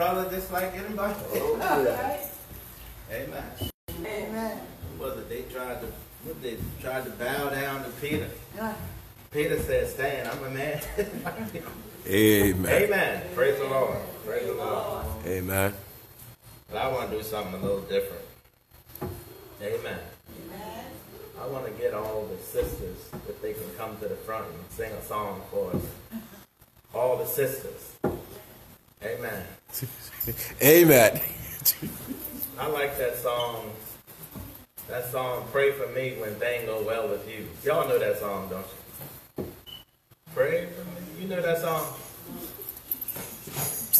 brother just like anybody. Okay. Amen. Amen. Was it they tried to what they tried to bow down to Peter? Yeah. Peter said, "Stand, I'm a man." Amen. Amen. Praise the Lord. Praise the Lord. Amen. But I want to do something a little different. Amen. I want to get all the sisters if they can come to the front and sing a song for us. All the sisters. Amen. Amen. I like that song. That song, Pray for Me When Things Go Well With You. Y'all know that song, don't you? Pray for me. You know that song?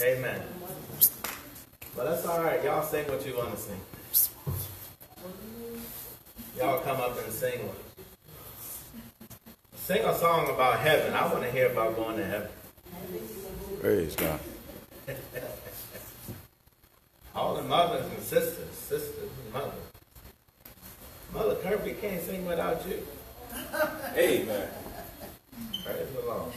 Amen. But that's all right. Y'all sing what you want to sing. Y'all come up and sing one. Sing a song about heaven. I want to hear about going to heaven. Praise God. All the mothers and sisters, sisters and mothers. Mother Kirby can't sing without you. Amen. Praise the Lord.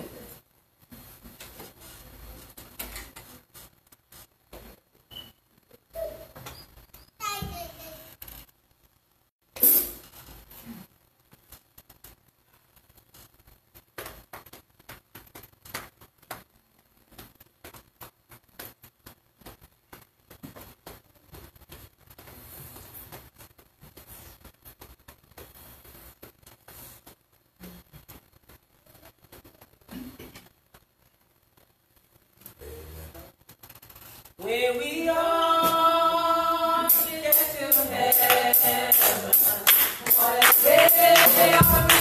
When we all get to heaven, what a day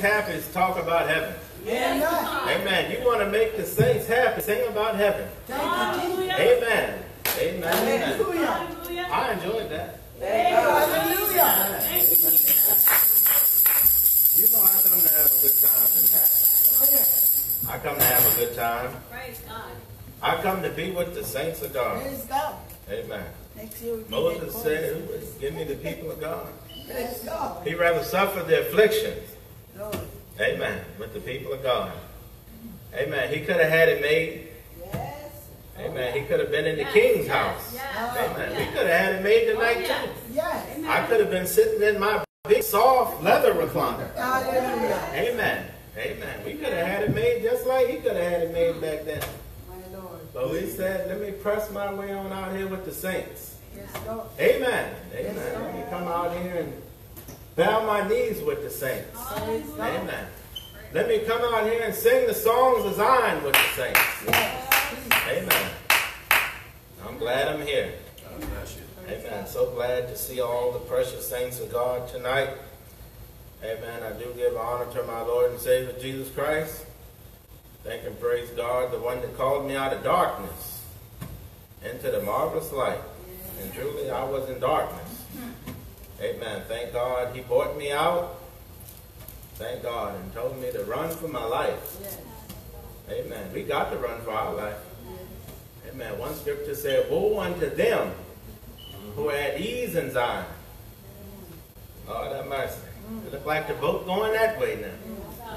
happy, talk about heaven. Amen. Amen. You want to make the saints happy, sing about heaven. Hallelujah. Amen. Amen. Amen. Hallelujah. Hallelujah. I enjoyed that. Hallelujah. You know I come to have a good time in that. Oh, I come to have a good time. Praise God. I come to be with the saints of God. Praise God. Amen. Next year Moses said, give me the people of God. Praise God. He rather suffered the afflictions. Lord. Amen. With the people of God. Amen. He could have had it made. Yes. Amen. He could have been in the Yes, king's house. yes. Amen. We could have had it made tonight oh, yes. too. Yes. I could have been sitting in my big soft leather recliner. Hallelujah. Amen. Amen. We could have had it made just like he could have had it made back then. My Lord. But we said, let me press my way on out here with the saints. Amen. Amen. Me come out here and bow my knees with the saints. Amen. Let me come out here and sing the songs of Zion with the saints. Amen. I'm glad I'm here. You. Amen. So glad to see all the precious saints of God tonight. Amen. I do give honor to my Lord and Savior Jesus Christ. Thank and praise God, the one that called me out of darkness into the marvelous light. And truly, I was in darkness. Amen. Thank God he brought me out. Thank God and told me to run for my life. Yes. Amen. We got to run for our life. Amen. One scripture said, Woe unto them who are at ease in Zion. Lord have mercy. It look like the boat going that way now.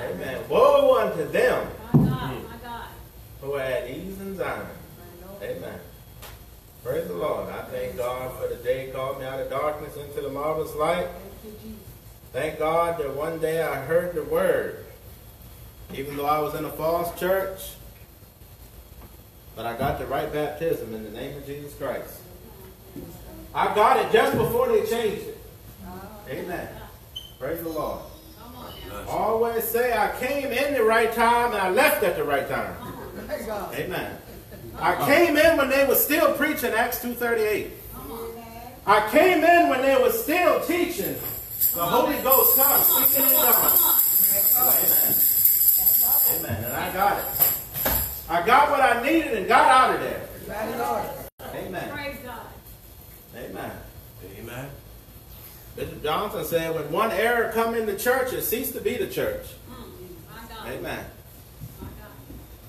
Amen. Woe unto them My God, my God. who are at ease in Zion. Amen. Praise the Lord. I thank God for the day he called me out of darkness into the marvelous light. Thank you, Jesus. Thank God that one day I heard the word, even though I was in a false church, but I got the right baptism in the name of Jesus Christ. I got it just before they changed it. Amen. Praise the Lord. Come on now. Bless you. Always say I came in the right time and I left at the right time. Amen. I came in when they were still preaching Acts 2.38. I came in when they were still teaching the Holy Ghost come, speaking in tongues. Amen. Amen. And I got it. I got what I needed and got out of there. Amen. Praise God. Amen. Amen. Bishop Johnson said, when one error come in the church, it ceased to be the church. Mm, my God. Amen.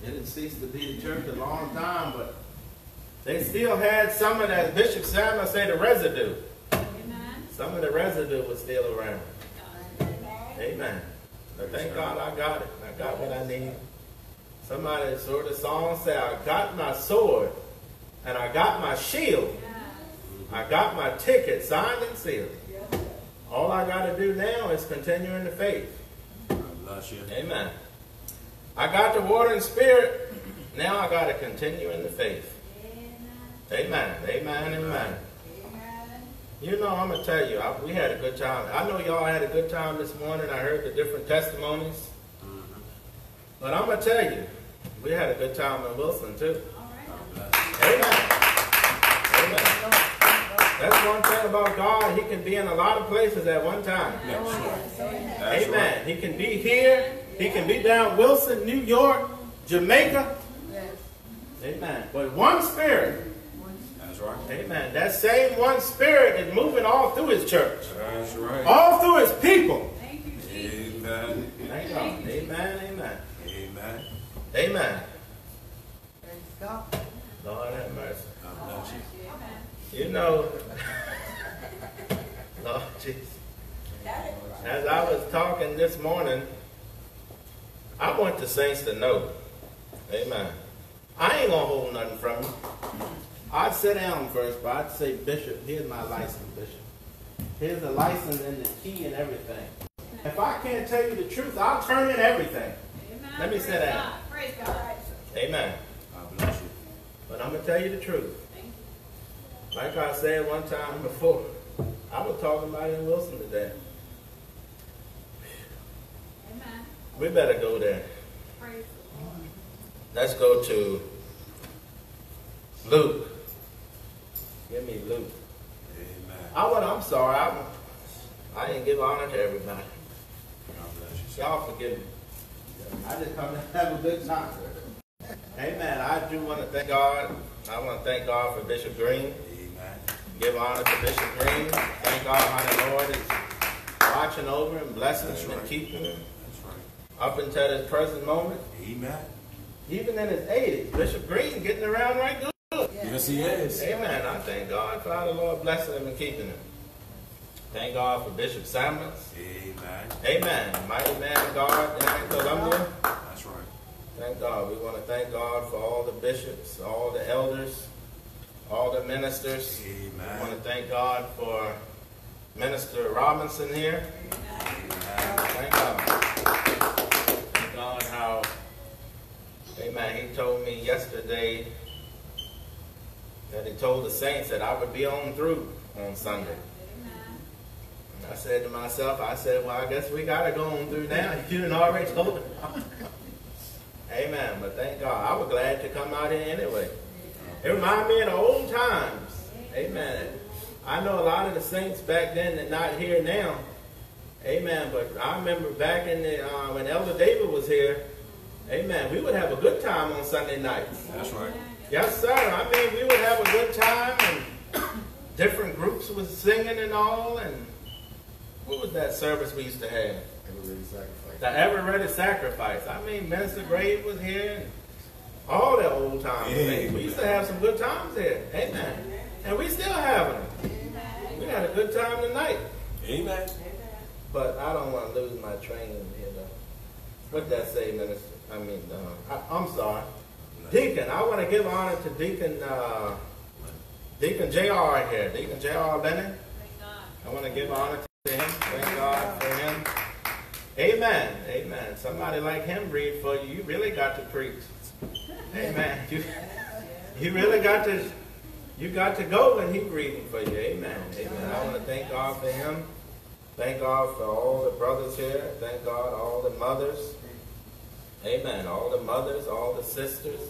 My God. It didn't cease to be the church a long time, but they still had some of that, Bishop Samuel said, the residue. Amen. Some of the residue was still around. God. Amen. But thank God I got it. I got what I need. Somebody sort of song say, I got my sword and I got my shield. I got my ticket signed and sealed. All I got to do now is continue in the faith. God bless you. Amen. I got the water and spirit. Now I got to continue in the faith. Amen. Amen. Amen. You know, I'm gonna tell you, I, we had a good time. I know y'all had a good time this morning. I heard the different testimonies, mm-hmm. but I'm gonna tell you, we had a good time in Wilson too. All right. God bless. Amen. Amen. That's one thing about God. He can be in a lot of places at one time. That's right. Amen. right. He can be here. He can be down Wilson, New York, Jamaica. Yes. Amen. But one spirit. That's right. Amen. That same one spirit is moving all through his church, That's right. all through his people. Thank you, Jesus. Amen. Thank God. Amen. Amen. Amen. Amen. Praise God. Lord have mercy. God bless you. You know, Lord Jesus. As I was talking this morning, I want the saints to know. Amen. I ain't gonna hold nothing from you. I'd sit down first, but I'd say, Bishop, here's my license, Bishop. Here's the license and the key and everything. If I can't tell you the truth, I'll turn in everything. Amen. Let me Praise sit down. God. Praise God. Amen. God bless you. But I'm gonna tell you the truth. Thank you. Like I said one time before, I was talking about it in Wilson today. Amen. We better go there. Praise the Lord. Let's go to Luke. Give me Luke. Amen. I want, I'm sorry, I, I didn't give honor to everybody. God bless you. Y'all forgive me. I just come to have a good time. Amen. I do want to thank God. I want to thank God for Bishop Green. Amen. Give honor to Bishop Green. Thank God my Lord is watching over him, blessing That's him, and right. keeping him. Up until this present moment. Amen. Even in his 80s, Bishop Green getting around right good. Yes, he is. Amen. I thank God for how the Lord blessing him and keeping him. Thank God for Bishop Samuels. Amen. Amen. Mighty man of God in Columbia. That's right. Thank God. We want to thank God for all the bishops, all the elders, all the ministers. We want to thank God for Minister Robinson here. Amen. Thank God. Thank God how, amen, he told me yesterday that he told the saints that I would be on through on Sunday. Amen. I said to myself, I said, well, I guess we got to go on through now. You didn't already told me. Amen. But thank God. I was glad to come out here anyway. It reminded me of the old times. Amen. I know a lot of the saints back then that not here now. Amen. But I remember back in the uh, when Elder David was here. Amen. We would have a good time on Sunday nights. That's right. Yes, sir. I mean, we would have a good time, and different groups was singing and all. And what was that service we used to have? The ever ready sacrifice. I mean, Minister Grave was here, and all the old time Yeah. things. We used to have some good times here. Amen. And we still having them. We had a good time tonight. Amen. But I don't want to lose my train here, though. What that say, Minister? I mean, uh, I, I'm sorry. Deacon, I want to give honor to Deacon uh, Deacon Jr. here. Deacon Jr. God. I want to give honor to him. Thank God for him. Amen. Amen. Somebody like him read for you. You really got to preach. Amen. You, you really got to you got to go when he reading for you. Amen. Amen. I want to thank God for him. Thank God for all the brothers here. Thank God all the mothers. Amen. All the mothers, all the sisters.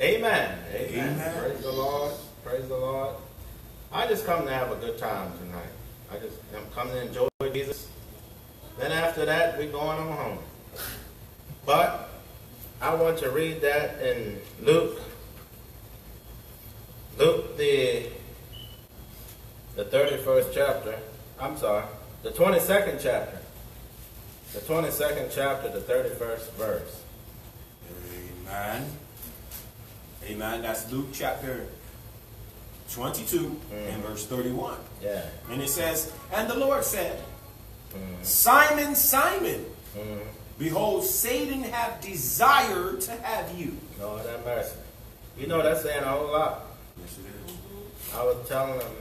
Amen. Amen. Amen. Praise the Lord. Praise the Lord. I just come to have a good time tonight. I just am coming to enjoy Jesus. Then after that, we're going on home. But I want to read that in Luke. Luke the the 31st chapter. I'm sorry, the 22nd chapter. The 22nd chapter, the 31st verse. Amen. Amen. That's Luke chapter 22 and verse 31. Yeah. And it says, And the Lord said, Mm, Simon, Simon, mm. behold, Satan hath desired to have you. Lord have mercy. You know that's saying a whole lot. Yes, it is. I was telling them,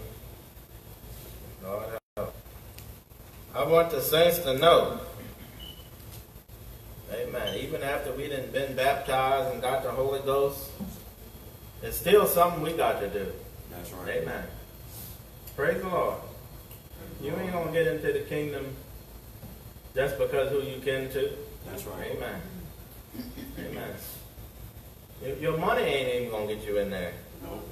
Lord help. I want the saints to know, amen, even after we done been baptized and got the Holy Ghost, it's still something we got to do. That's right. Amen. Praise the Lord. You ain't going to get into the kingdom just because who you kin to. That's right. Amen. Amen. Your- Your money ain't even going to get you in there. Nope.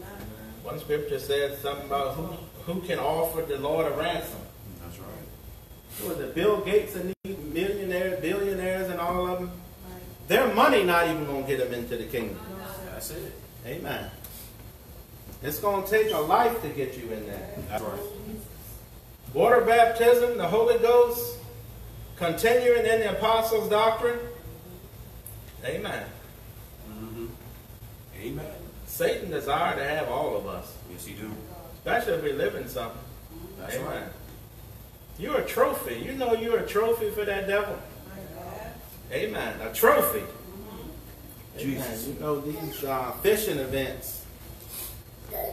One scripture says something about who, who can offer the Lord a ransom. That's right. Was it? Bill Gates and these millionaires, billionaires, and all of them. Their money not even going to get them into the kingdom. That's it. Amen. It's going to take a life to get you in there. That's right. Water baptism, the Holy Ghost, continuing in the apostles' doctrine. Amen. hmm Amen. Satan desire to have all of us, Yes, he do. especially if we live in something. That's Amen. right. You're a trophy. You know you're a trophy for that devil. Amen. A trophy. Jesus. You know these uh, fishing events.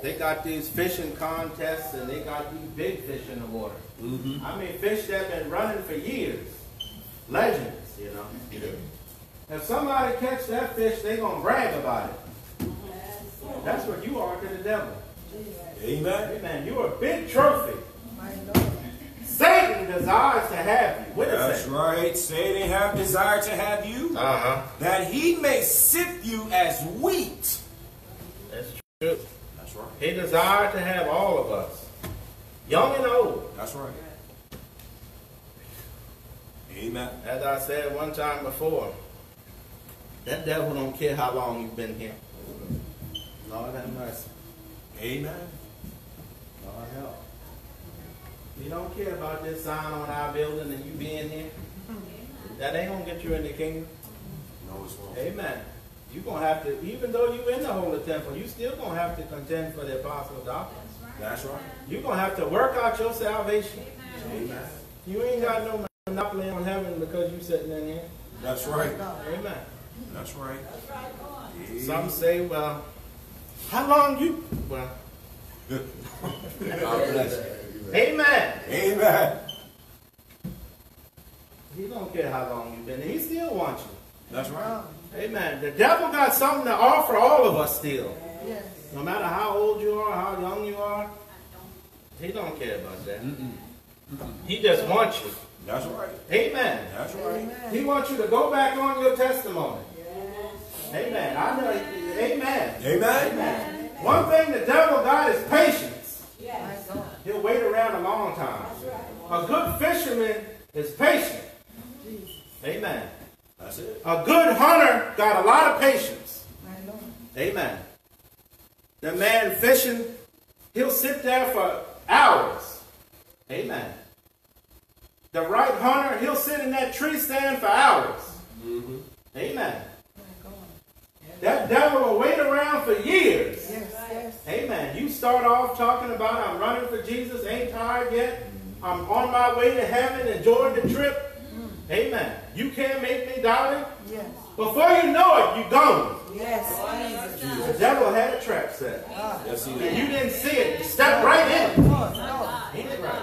They got these fishing contests and they got these big fish in the water. Mm-hmm. I mean, fish that have been running for years. Legends, you know. If somebody catch that fish, they gonna brag about it. That's what you are to the devil. Amen. Amen. You're a big trophy. Satan desires to have you. What is That's that? right. Satan have desire to have you, Uh-huh. that he may sift you as wheat. That's true. That's right. He desired to have all of us, young and old. That's right. Amen. As I said one time before, that devil don't care how long you've been here. Lord have mercy. Amen. Lord help. He don't care about this sign on our building and you being here. That ain't gonna get you in the kingdom. No, it's wrong. Amen. You're gonna have to, even though you're in the holy temple, you still gonna have to contend for the apostle doctrine. That's right. You're gonna have to work out your salvation. Amen. You ain't got no monopoly on heaven because you sitting in here. That's right. Amen. That's right. Some say, well, how long you? Well, God bless you. Amen. Amen. He don't care how long you've been. He still wants you. That's right. Amen. The devil got something to offer all of us still. Yes. No matter how old you are, how young you are, he don't care about that. He just wants you. That's right. Amen. That's right. He wants you to go back on your testimony. Amen. I know. Amen. Amen. Amen. One thing the devil got is patience. My God. He'll wait around a long time. A good fisherman is patient. Amen. That's it. A good hunter got a lot of patience. Amen. The man fishing, he'll sit there for hours. Amen. The right hunter, he'll sit in that tree stand for hours. Mm-hmm. Amen. My God. That devil will wait around for years. Yes, yes. Amen. You start off talking about I'm running for Jesus, ain't tired yet. I'm on my way to heaven, enjoying the trip. Mm-hmm. Amen. You can't make me doubt it. Yes. Before you know it, you're gone. Yes. Jesus. The devil had a trap set. Yes, he And you didn't see it. You stepped right in it. Lord, Lord, Ain't it right?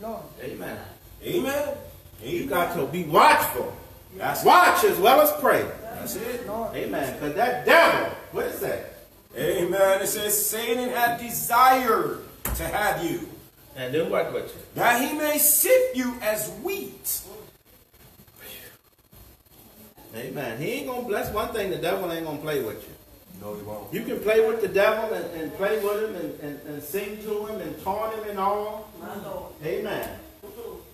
Lord. Amen. Amen. You got to be watchful. That's. Watch as well as pray. That's it. Amen. Because that devil, what is that? Amen. It says Satan had desired to have you, And then what with you? that he may sift you as wheat. Amen. He ain't gonna bless one thing, the devil ain't gonna play with you. No, he won't. You can play with the devil and, and play with him and, and, and sing to him and taunt him and all. Amen.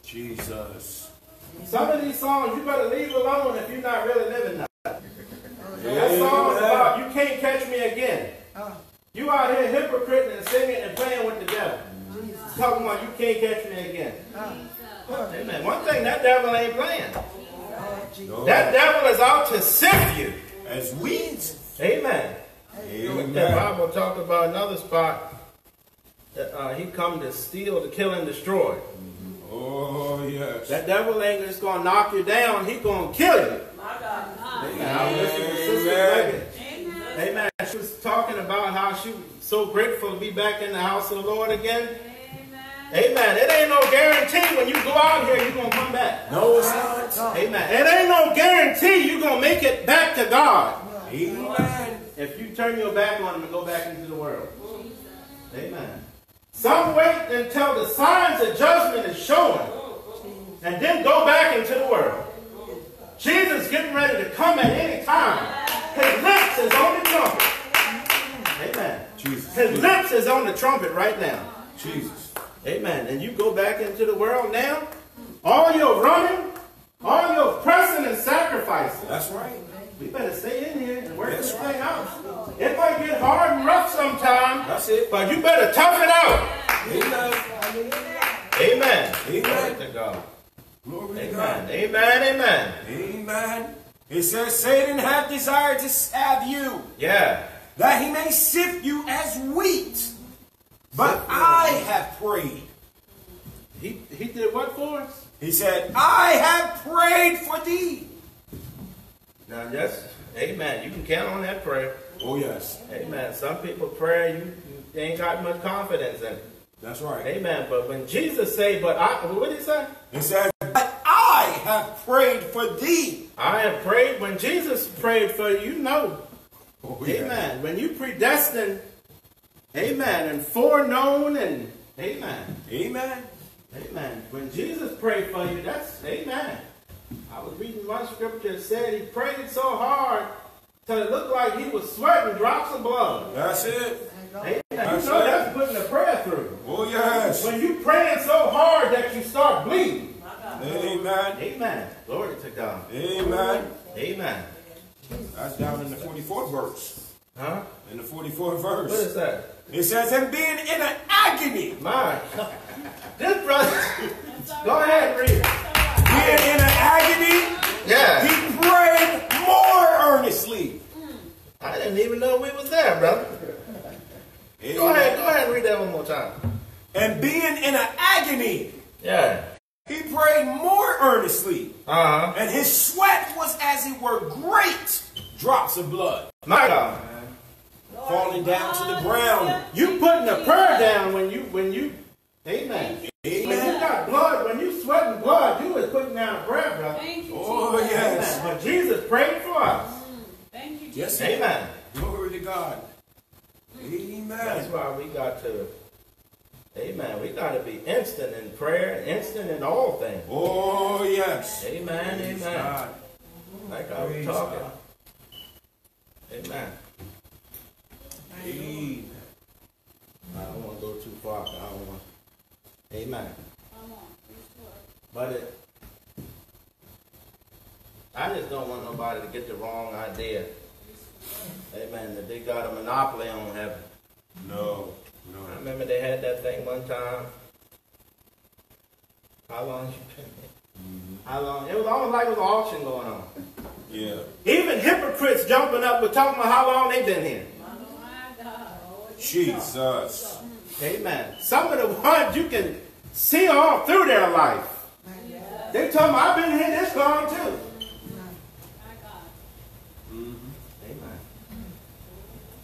Jesus. Some of these songs you better leave alone if you're not really living that. That song's Amen. about you can't catch me again. Ah. You out here hypocrite and singing and playing with the devil. Jesus. Talking about you can't catch me again. Lord. Amen. One thing that devil ain't playing. Lord No. That devil is out to sift you. As weeds. Amen. The Bible talked about another spot that uh, he come to steal, to kill, and destroy. Oh, yes. That devil ain't just gonna knock you down, he gonna kill you. Amen. I was listening to Amen. Megan. Amen. She was talking about how she was so grateful to be back in the house of the Lord again. Amen. Amen. It ain't no guarantee when you go out here you're gonna come back. No, it's not. Amen. It ain't no guarantee you're gonna make it back to God Amen. if you turn your back on him and go back into the world. Amen. Some wait until the signs of judgment is showing and then go back into the world. Jesus getting ready to come at any time. His lips is on the trumpet. Amen. Jesus. His lips is on the trumpet right now. Jesus. Amen. And you go back into the world now. All your running, all your pressing and sacrificing. That's right. We better stay in here and work That's this thing out. It might get hard and rough sometimes, That's it. but you better tough it out. Amen. Amen. Amen. Glory to Glory to Amen. God. Amen. Amen. Amen. It says Satan hath desired to stab you, Yeah. that he may sift you as wheat. But I have prayed. He he did what for us? He said, I have prayed for thee. Now yes. Amen. You can count on that prayer. Oh, yes. Amen. Some people pray you, you ain't got much confidence in it. That's right. Amen. But when Jesus say, but I what did he say? He says, But I have prayed for thee. I have prayed. When Jesus prayed for you, you know. Oh, Amen. When you predestined, amen, and foreknown, and amen, Amen. amen. When Jesus prayed for you, that's amen. I was reading one scripture that said he prayed so hard till it looked like he was sweating drops of blood. That's it. My Amen. That's you know that's putting a prayer through. Oh, yes. When you praying so hard that you start bleeding. Amen. Amen. Glory to God. Amen. Amen. That's down in the 44th verse. Huh? In the 44th verse. is that? It says, and being in an agony. My God. This brother. Go ahead read it. Being in an agony, Yeah. he prayed more earnestly. I didn't even know we was there, brother. Go ahead. Go ahead and read that one more time. And being in an agony, Yeah. he prayed more earnestly. Uh huh. And his sweat was as it were great drops of blood My God. falling down to the ground. You putting a prayer down when you when you. Amen. Amen. When you got blood, when you sweating blood, you was putting down a prayer, brother. Thank you, Oh, Jesus. yes. But Jesus prayed for us. Thank you, Jesus. Yes. Amen. Glory to God. That's why we got to. Amen. We got to be instant in prayer, instant in all things. Oh, yes. Amen. Praise Amen. God. Like I was Praise talking. God. Amen. Amen. I don't want to go too far. I don't want. Amen. Come on. Preach the word. But it, I just don't want nobody to get the wrong idea. Amen. That they got a monopoly on heaven. No. no. I remember they had that thing one time. How long you been here? How long? It was almost like it was an auction going on. Yeah. Even hypocrites jumping up with talking about how long they've been here. My God. Jesus. Amen. Some of the ones you can see all through their life. They told me I've been here this long too. My God. Amen.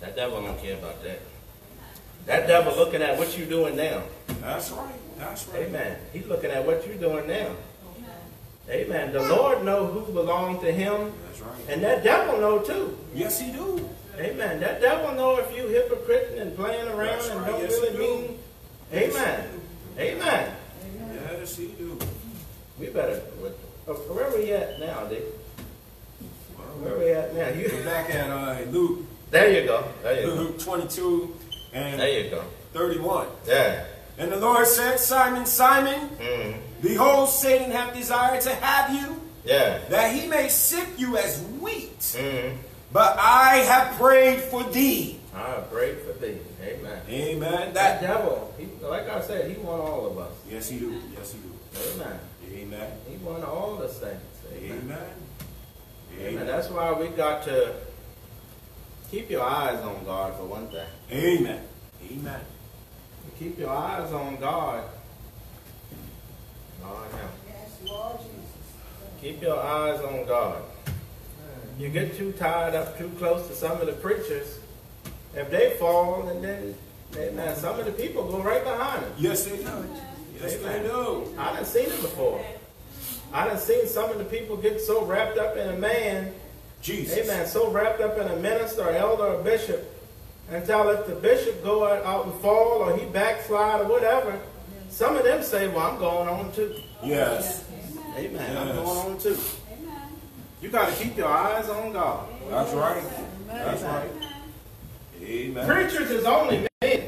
That devil don't care about that. That devil looking at what you're doing now. That's right. That's right. Amen. He's looking at what you're doing now. Amen. The Lord know who belong to him, That's right. and that devil know too. Yes, he do. Amen. That devil know if you hypocrite and playing around That's and right. don't Yes, really do. mean. Amen. Amen. Yes, he do. We better. uh, Where we at now, Dick? Where are we at now? You. back at uh, Luke, There you go. There you go. 22 and There you go. 31. Yeah. And the Lord said, Simon, Simon, Mm. behold, Satan hath desired to have you, Yeah. that he may sift you as wheat. Mm. But I have prayed for thee. I pray for thee. Amen. Amen. That That. devil, he, like I said, he won all of us. Yes, he do. Yes, he do. Amen. Amen. He won all the saints. Amen. Amen. Amen. Amen. That's why we got to keep your eyes on God for one thing. Amen. Amen. Keep your eyes on God. Lord help. Yes, Lord Jesus. Keep your eyes on God. You get too tied up too close to some of the preachers. If they fall, and then, amen, some of the people go right behind them. Yes, they do. Yes, they do. I done seen it before. I done seen some of the people get so wrapped up in a man, Jesus. amen, so wrapped up in a minister, or elder, or bishop, until if the bishop go out- out and fall, or he backslide, or whatever, some of them say, well, I'm going on too. Yes. Amen. I'm going on too. Amen. You got to keep your eyes on God. That's right. That's Amen. right. Amen. Preachers is only men.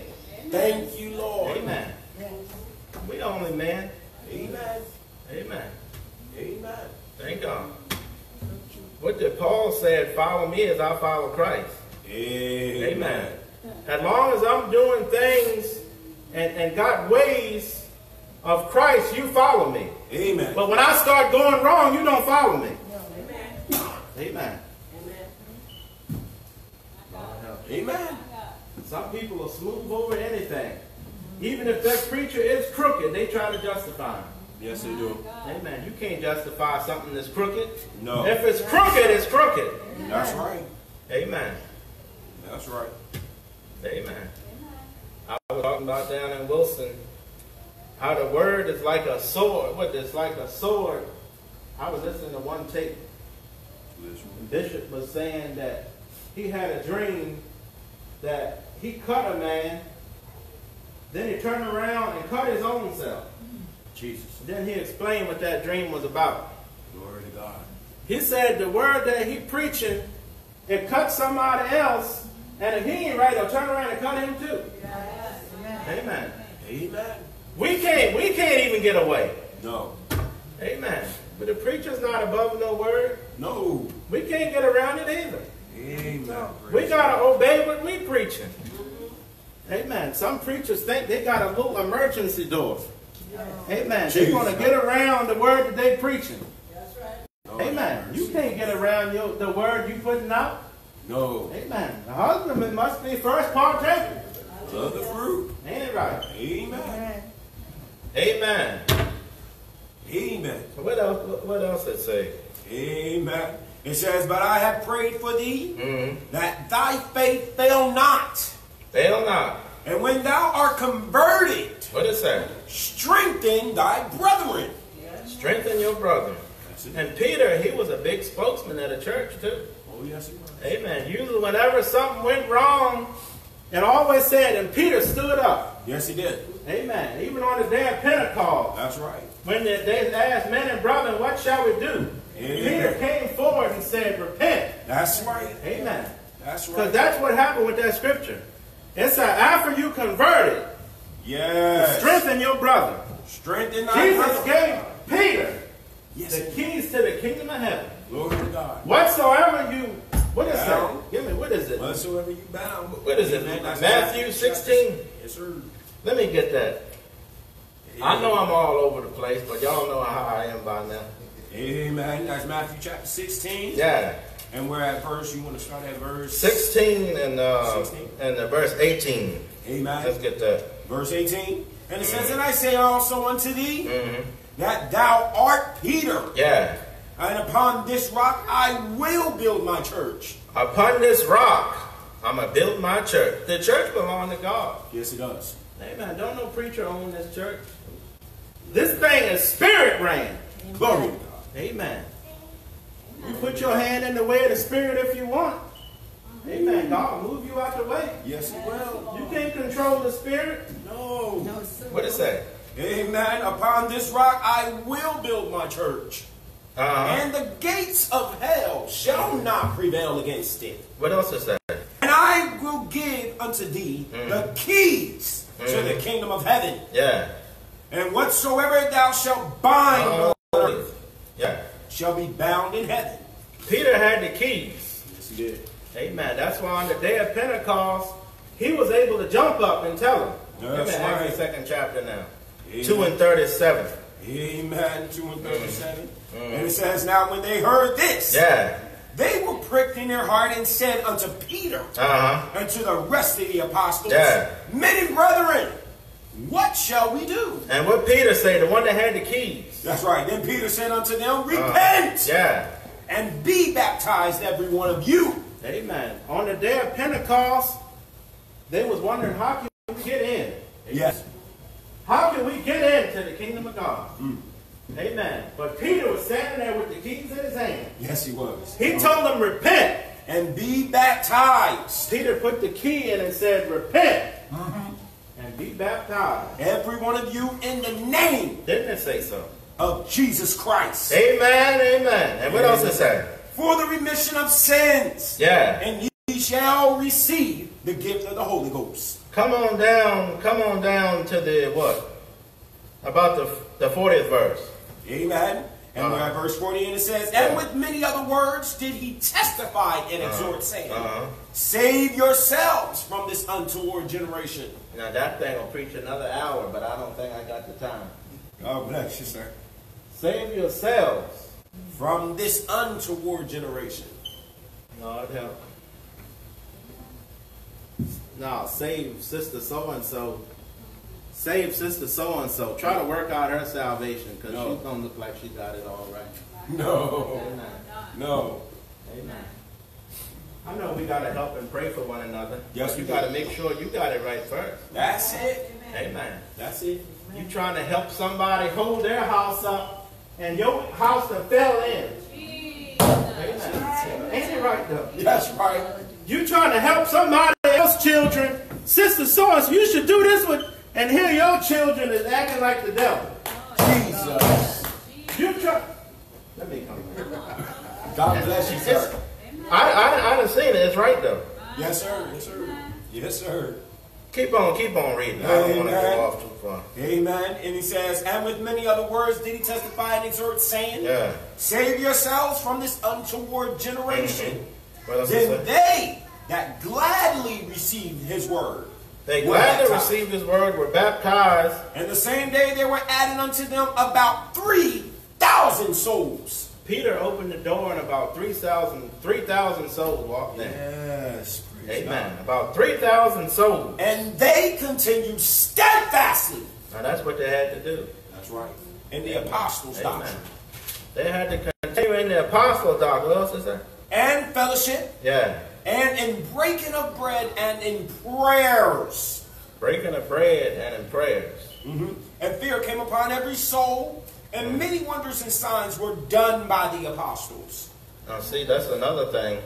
Thank you, Lord. Amen. We only men. Amen. Amen. Amen. Thank God. What did Paul said, follow me as I follow Christ. Amen. Amen. As long as I'm doing things and, and got ways of Christ, you follow me. Amen. But when I start going wrong, you don't follow me. Amen. Amen. Amen. Some people will smooth over anything. Even if that preacher is crooked, they try to justify him. Yes, they do. Amen. You can't justify something that's crooked. No. If it's crooked, it's crooked. That's right. Amen. That's right. Amen. I was talking about down in Wilson how the word is like a sword. What it's like a sword. I was listening to one tape. Bishop was saying that he had a dream that he cut a man, then he turned around and cut his own self. Jesus. Then he explained what that dream was about. Glory to God. He said the word that he preaching, it cut somebody else, and if he ain't right, they'll turn around and cut him too. Amen. Amen. We can't we can't even get away. No. Amen. But the preacher's not above no word. No. We can't get around it either. Amen. We gotta obey what we preaching. Amen. Some preachers think they got a little emergency door. Amen. They're gonna get around the word that they're preaching. That's right. Amen. You can't get around your, the word you're putting out. No. Amen. The husband must be first partaker. Love the fruit. Ain't it right? Amen. Amen. Amen. Amen. What else? What- What else it say? Amen. It says, But I have prayed for thee Mm-hmm. that thy faith fail not. Fail not. And when thou art converted, What it say? Strengthen thy brethren. Strengthen your brother. And Peter, he was a big spokesman at a church too. Oh, yes, it was. Amen. Usually, whenever something went wrong, it always said, and Peter stood up. Yes, he did. Amen. Even on the day of Pentecost, That's right. when they they asked men and brethren, what shall we do? Amen. Peter came forward and said, repent. That's right. Amen. That's right. Because that's what happened with that scripture. It said, after you converted, Yes. strengthen your brother. Strengthen thy Jesus gave Peter Yes. the keys to the kingdom of heaven. Glory to God. Whatsoever you, what is that? Give me, what is it? Whatsoever you bound. What is it? Amen. That's Matthew 16? Yes, sir. Let me get that. I know I'm all over the place, but y'all know how I am by now. Amen. That's Matthew chapter 16. Yeah. And we're at verse, you want to start at verse 16 and uh 16. and uh, verse 18. Amen. Let's get that. Verse 18. And it says, And I say also unto thee Mhm. that thou art Peter, Yeah. and upon this rock I will build my church. Upon this rock, I'm gonna build my church. The church belongs to God. Yes, it does. Amen. Don't no preacher own this church. This thing is spirit reign. Glory to God. Amen. You put your hand in the way of the spirit if you want. Amen. God will move you out the way. Yes, it will. You can't control the spirit. No. No, sir. What it say? Amen. Upon this rock I will build my church, Uh-huh. and the gates of hell shall not prevail against it. What else it that? And I will give unto thee the keys to the kingdom of heaven. Yeah. And whatsoever thou shalt bind on earth Yeah. shall be bound in heaven. Peter had the keys. Yes, he did. Amen. That's why on the day of Pentecost, he was able to jump up and tell them. That's Amen. Right. second chapter now. Amen. 2 and 37. Amen. 2 and mm. 37. Mm. And it says, Now when they heard this, Yeah. they were pricked in their heart and said unto Peter Uh-huh. and to the rest of the apostles, Yeah. Men and brethren, what shall we do? And what Peter say, the one that had the keys. That's right. Then Peter said unto them, uh-huh. Repent Yeah. and be baptized, every one of you. Amen. On the day of Pentecost, they was wondering how can we get in? Yes. How can we get into the kingdom of God? Mm. Amen. But Peter was standing there with the keys in his hand. Yes, he was. He told them, repent. And be baptized, Peter put the key in and said, repent mm-hmm. and be baptized. every one of you, in the name Didn't it say so? of Jesus Christ, Amen, amen. And what else it say? For the remission of sins. Yeah. And ye shall receive the gift of the Holy Ghost. Come on down, come on down to the what? About the the 40th verse. Amen. And we're at verse 40, and it says, And with many other words did he testify and exhort, saying, Uh-huh. Save yourselves from this untoward generation. Now that thing will preach another hour, but I don't think I got the time. God bless you, sir. Save yourselves. From this untoward generation. Lord help. No, save sister so and so. Save sister so and so. Try to work out her salvation because No. she's gonna look like she got it all right. No. Amen. No. Amen. I know we gotta help and pray for one another. Yes, you we gotta make sure you got it right first. That's it. Amen. That's it. You trying to help somebody hold their house up, and your house done fell in. Jesus. Amen. Ain't it right though? That's right. You trying to help somebody else's children, sister so and so, you should do this with, and here your children is acting like the devil. Jesus. You try. Let me come here. God bless you, sir. I I I done seen it. It's right though. Yes, sir. Yes, sir. Yes, sir. Keep on, keep on reading. I don't want to Amen. go off too far. Amen. And he says, and with many other words did he testify and exhort, saying, Yeah. Save yourselves from this untoward generation. What else it Then they that gladly received his word. They gladly received his word, were baptized. And the same day there were added unto them about 3,000 souls. Peter opened the door and about 3,000 3,000 souls walked in. Yes. Amen. About 3,000 souls. And they continued steadfastly. Now that's what they had to do. That's right. In the apostles' Amen. doctrine. They had to continue in the apostles' doctrine. What else is there? And fellowship. Yeah. And in breaking of bread and in prayers. Breaking of bread and in prayers. Mhm. And fear came upon every soul. And many wonders and signs were done by the apostles. Now see, that's another thing.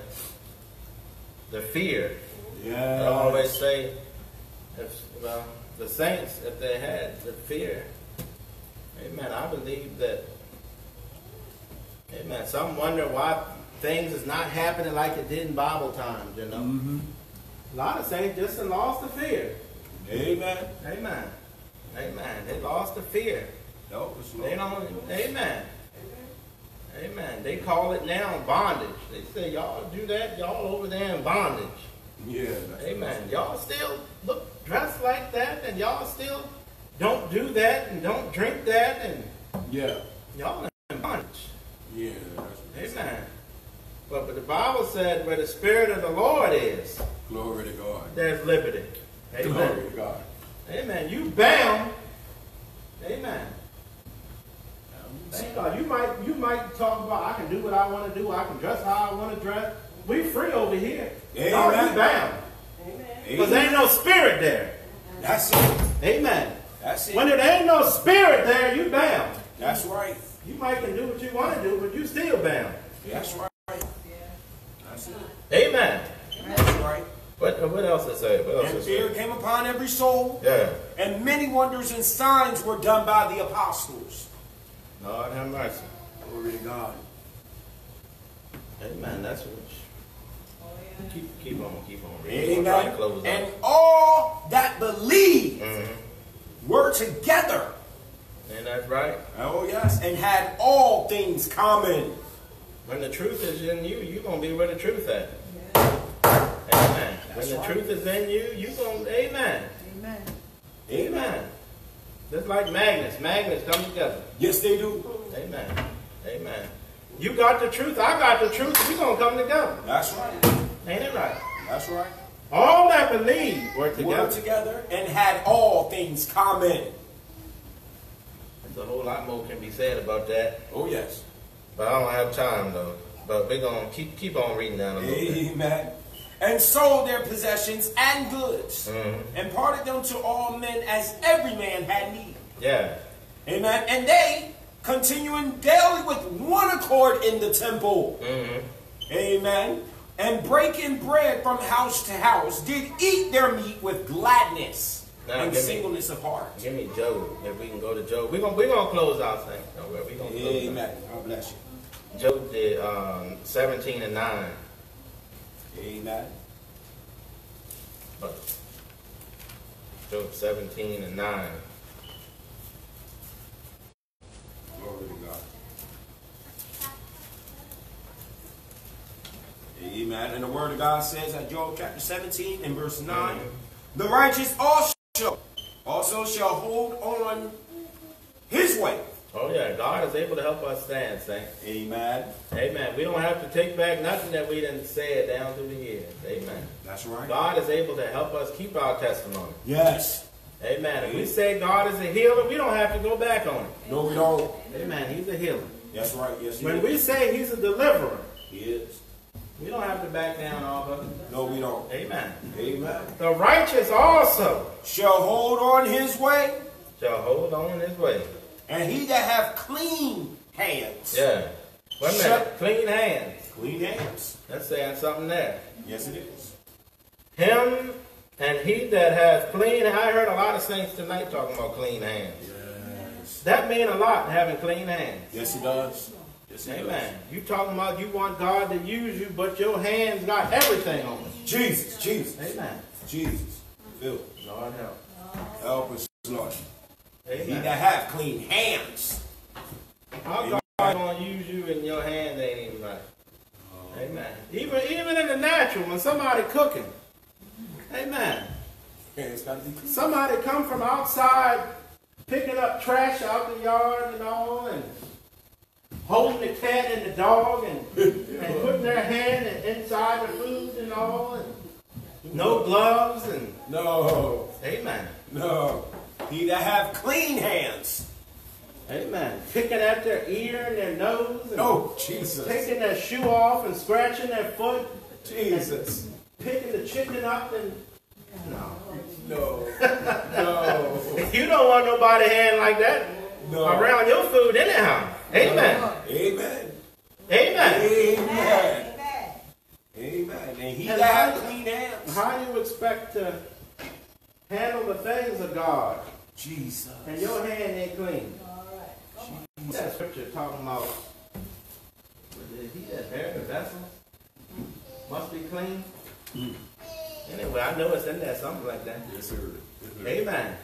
The fear. Yeah. I always say, if well, the saints, if they had the fear, Amen. I believe that, Amen. Some wonder why things is not happening like it did in Bible times. You know, Mm-hmm. a lot of saints just lost the fear. Amen. Amen. Amen. They lost the fear. No, it's They don't. Amen. Amen. They call it now bondage. They say y'all do that. Y'all over there in bondage. Yeah. Amen. Y'all still look dressed like that, and y'all still don't do that, and don't drink that, and Yeah. y'all in bondage. Yeah. that's- Amen. But, but the Bible said, where the Spirit of the Lord is, Glory to God. there's liberty. Glory Amen. to God. Amen. You bound. Amen. Thank God. You might you might talk about I can do what I want to do. I can dress how I want to dress. We free over here. Y'all Amen. you bound. Because there ain't no spirit there. That's it. Amen. That's it. When there ain't no spirit there, you bound. That's right. You might can do what you want to do, but you still bound. That's right. That's it. Amen. That's right. What uh, what else is say? What else And fear came upon every soul, Yeah. and many wonders and signs were done by the apostles. Lord have mercy. Glory to God. Amen. That's what. Keep keep on keep on reading. We're trying to Amen. close And out. all that believed Mhm. were together. And that's right. Oh, yes. And had all things common. When the truth is in you, you're gonna be where the truth at. Amen. That's when the right. truth is in you, you gonna amen. Amen. Amen. Just like magnets. Magnets come together. Yes, they do. Amen. Amen. You got the truth, I got the truth, we gonna come together. That's right. Ain't it right? That's right. All that believe were Were together. together and had all things common. There's a whole lot more can be said about that. Oh, yes. But I don't have time though. But we're gonna keep keep on reading down a little bit. Amen. And sold their possessions and goods, Mhm. and parted them to all men as every man had need. Yeah. Amen. And they, continuing daily with one accord in the temple, hmm amen, and breaking bread from house to house, did eat their meat with gladness Now, and give me- singleness of heart. Give me Job. If we can go to Job. We're gonna we're gonna close out things. Worry, we're gonna close out. Amen. God bless you. Job did um, 17 and 9. Amen. But Job 17 and 9. Glory to God. Amen. And the word of God says at Job chapter 17 and verse 9, the righteous also, also shall hold on his way. Oh yeah, God is able to help us stand, saints. Amen. Amen. We don't have to take back nothing that we didn't say down through the years. Amen. That's right. God is able to help us keep our testimony. Yes. Amen. If we say God is a healer, we don't have to go back on it. No, we don't. Amen. He's a healer. That's right. Yes, he When is. we say He's a deliverer, He is. we don't have to back down all of it. No, we don't. Amen. Amen. The righteous also Shall hold on his way, shall hold on his way. And he that have clean hands. Yeah. Wait a minute. Clean hands. Clean hands. That's saying something there. Yes, it is. Him and he that has clean. I heard a lot of saints tonight talking about clean hands. Yes. That mean a lot having clean hands. Yes, he does. Yes, he Amen. You talking about you want God to use you, but your hands got everything on them. Jesus, Jesus, Amen. Jesus. Lord help. help us, Lord. He Amen. that have clean hands. How God gonna use you in your hand ain't even right. Amen. Even even in the natural, when somebody cooking. Amen. Hands gotta be clean. Somebody come from outside picking up trash out the yard and all and holding the cat and the dog and, and putting their hand inside the food and all and no gloves and No, amen. no. He that have clean hands. Amen. Picking at their ear and their nose and No, Jesus. taking their shoe off and scratching their foot, Jesus. picking the chicken up and no. No. No. You don't want nobody hand like that No. around your food anyhow. Amen. Amen. Amen. Amen. Amen. And he And that how- clean hands. How do you expect to handle the things of God Jesus. and your hand ain't clean? All right. That scripture talking about he that bear the vessel must be clean. Hmm. Anyway, I know it's in there something like that. Yes, sir. Amen.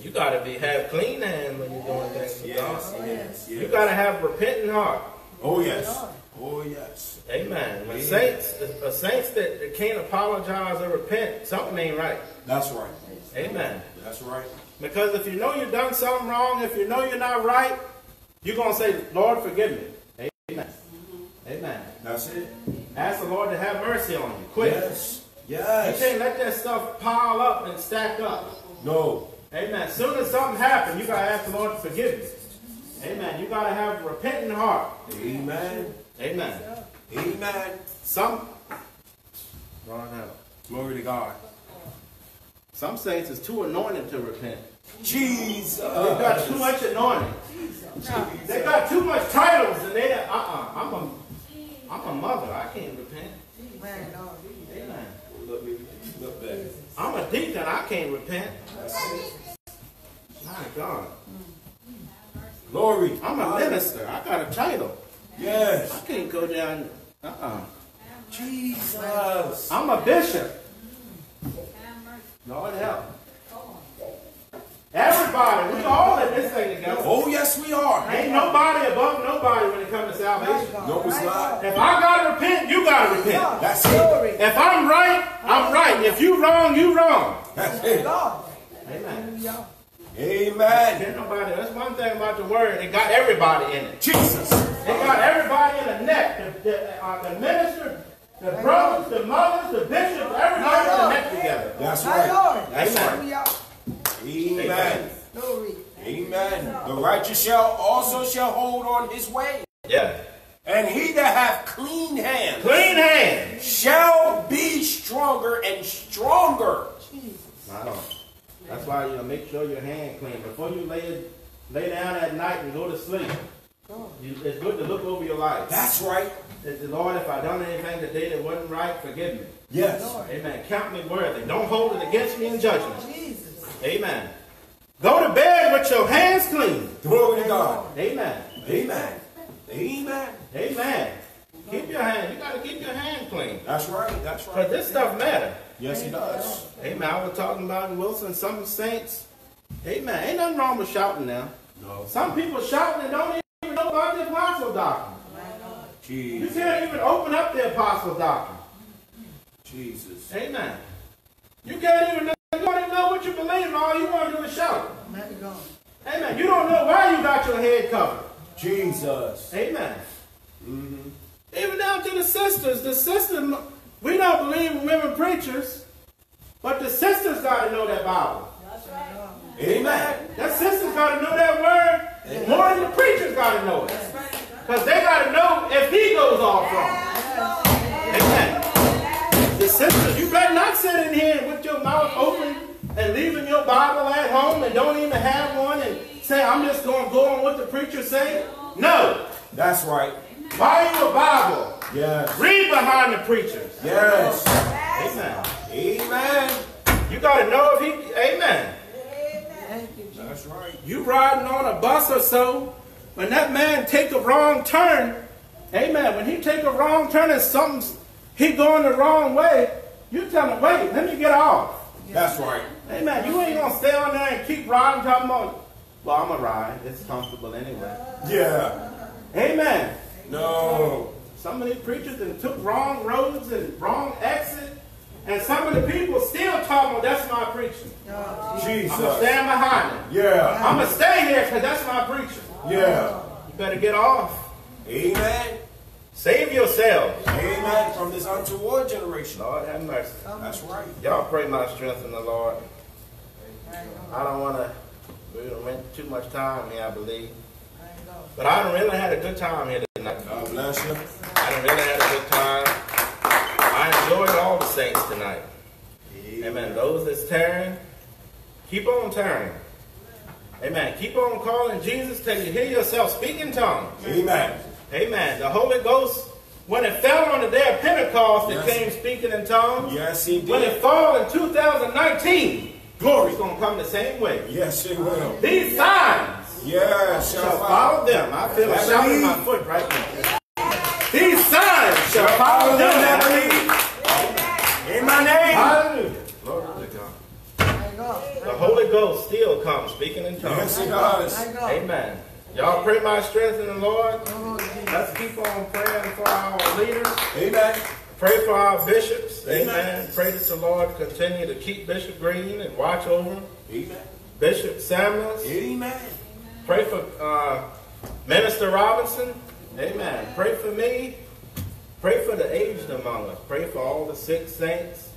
You gotta be have clean hands when you're doing things for Yes, God. yes, You yes. gotta have repentant heart. Oh, yes. Oh, yes. Amen. When Amen. saints, a saints that, that can't apologize or repent, something ain't right. That's right. Amen. That's right. Because if you know you've done something wrong, if you know you're not right, you're gonna say, Lord, forgive me. Amen. Mm-hmm. Amen. That's it. Ask the Lord to have mercy on you. Quick. Yes. Yes. You can't let that stuff pile up and stack up. No. Amen. As soon as something happens, you gotta ask the Lord to forgive you. Amen. You gotta have a repentant heart. Amen. Amen. Amen. Some. Glory to God. Some saints is too anointed to repent. Jesus. They got too much anointing. Jesus. They got too much titles, and they uh-uh. I'm a I'm a mother. I can't repent. Man, Lord. Amen. Look, look back. I'm a deacon. I can't repent. My God. Glory. I'm a minister. I got a title. Yes. I can't go down. Uh-uh. Jesus. I'm a bishop. Have mercy. Lord help. Everybody, we all in this thing together. Oh, yes, we are. Ain't nobody above nobody when it comes to salvation. No, it's not. If I gotta repent, you gotta repent. That's it. If I'm right, I'm right. If you wrong, you wrong. That's it. God. Amen. Amen. Ain't nobody. That's one thing about the word. It got everybody in it. Jesus. It got everybody in the neck. The, the, uh, the minister, the brothers, the mothers, the bishops, everybody in the neck together. That's My right. Lord. That's right. Hallelujah. Amen. Amen. The righteous shall also shall hold on his way. Yeah. And he that hath clean hands Clean hands. shall be stronger and stronger. Jesus. don't. That's why you know, make sure your hand clean before you lay lay down at night and go to sleep. You, it's good to look over your life. That's right. Say, Lord, if I done anything today that wasn't right, forgive me. Yes. Amen. Count me worthy. Don't hold it against me in judgment. Jesus. Amen. Go to bed with your hands clean. Glory to God. Amen. Amen. Amen. Amen. Keep your hand. You got to keep your hand clean. That's right. That's Because right. this stuff matter. Yes, it does. Amen. I was talking about in Wilson, some saints. Amen. Ain't nothing wrong with shouting now. No. Some people shouting and don't even know the apostle doctrine. You can't even open up the apostle doctrine. Jesus. Amen. You can't even know, you don't even know what you believe in. All you want to do is shout. Amen. You don't know why you got your head covered. Jesus. Amen. Mm-hmm. Even down to the sisters. The sisters, we don't believe in women preachers, but the sisters got to know that Bible. Amen. That sisters got to know that word more than the preachers got to know it. Because they got to know if he goes off wrong. Amen. The sisters, you better not sit in here with your mouth open and leaving your Bible at home and don't even have one and say, I'm just going to go on what the preacher say. No. That's right. Buy you a Bible. Yes. Read behind the preachers. Yes. Amen. Amen. You got to know if he, amen. That's right. You riding on a bus or so, when that man take a wrong turn, amen, when he take a wrong turn and something's, he going the wrong way, you tell him, wait, let me get off. That's right. Amen. You ain't gonna stay on there and keep riding talking about, well, I'm gonna ride. It's comfortable anyway. Yeah. Amen. No. Some of these preachers that took wrong roads and wrong exit, and some of the people still talking about that's my preaching. Oh, Jesus. I'm gonna stand behind it. Yeah. I'm gonna stay here because that's my preaching. Yeah. You better get off. Amen. Save yourselves. Amen. From this untoward generation. Lord have mercy. That's right. Y'all pray my strength in the Lord. I don't want to. We don't went too much time here, I believe. But I really had a good time here tonight. God bless you. I really had a good time. I enjoyed all the saints tonight. Amen. Those that's tearing, keep on tearing. Amen. Keep on calling Jesus till you hear yourself speak in tongues. Amen. Amen. The Holy Ghost, when it fell on the day of Pentecost, it came speaking in tongues. Yes, he When it fall in 2019, Glory. it's going to come the same way. Yes, it will. These signs Yes, shall follow. them. I feel a shout in my foot right now. These signs shall follow them that believe. In my name. Hallelujah. Glory to God. Thank God. The Holy Ghost still comes speaking in Yes, tongues. it does. Amen. Y'all pray my strength in the Lord. Oh, Let's keep on praying for our leaders. Amen. Pray for our bishops. Amen. Amen. Pray that the Lord continue to keep Bishop Green and watch over him. Amen. Bishop Samuels. Amen. Pray for uh, Minister Robinson. Amen. Pray for me. Pray for the aged among us. Pray for all the sick saints.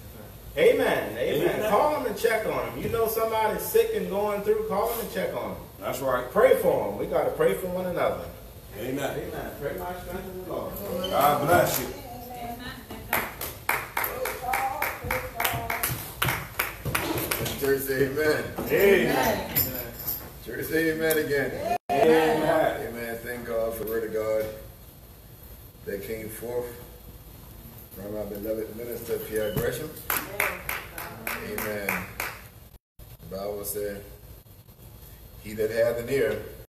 Amen. Amen. Amen. Call them and check on them. You know somebody's sick and going through, call them and check on them. That's right. Pray for them. We got to pray for one another. Amen. Amen. Pray my strength in the Lord. God bless you. Church say amen. Amen. Church amen again. Amen. Amen. Thank God for the word of God that came forth from our beloved minister Pierre Gresham. Amen. The Bible said, He that hath an ear,